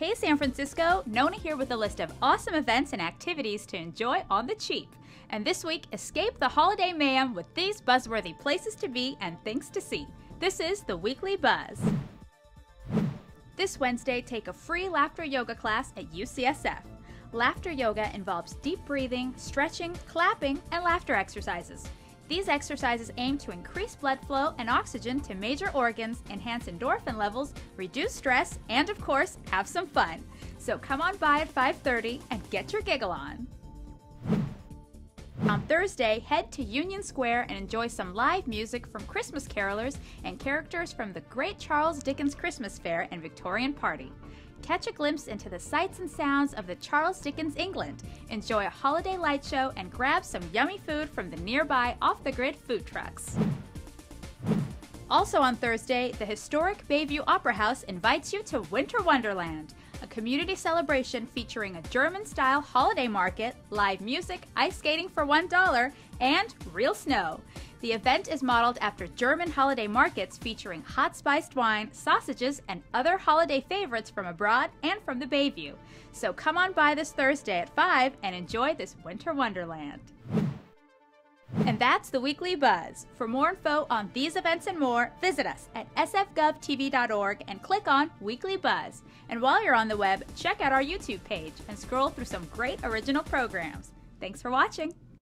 Hey San Francisco, Nona here with a list of awesome events and activities to enjoy on the cheap. And this week, escape the holiday mayhem with these buzzworthy places to be and things to see. This is the Weekly Buzz. This Wednesday, take a free laughter yoga class at UCSF. Laughter yoga involves deep breathing, stretching, clapping, and laughter exercises. These exercises aim to increase blood flow and oxygen to major organs, enhance endorphin levels, reduce stress, and of course, have some fun. So come on by at 5:30 and get your giggle on. On Thursday, head to Union Square and enjoy some live music from Christmas carolers and characters from the Great Charles Dickens Christmas Fair and Victorian Party. Catch a glimpse into the sights and sounds of the Charles Dickens England, enjoy a holiday light show, and grab some yummy food from the nearby off the grid food trucks. Also on Thursday, the historic Bayview Opera House invites you to Winter Wonderland, a community celebration featuring a German style holiday market, live music, ice skating for $1, and real snow. The event is modeled after German holiday markets featuring hot spiced wine, sausages, and other holiday favorites from abroad and from the Bayview. So come on by this Thursday at 5 and enjoy this winter wonderland. And that's the Weekly Buzz. For more info on these events and more, visit us at sfgovtv.org and click on Weekly Buzz. And while you're on the web, check out our YouTube page and scroll through some great original programs. Thanks for watching.